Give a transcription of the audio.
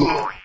Ugh.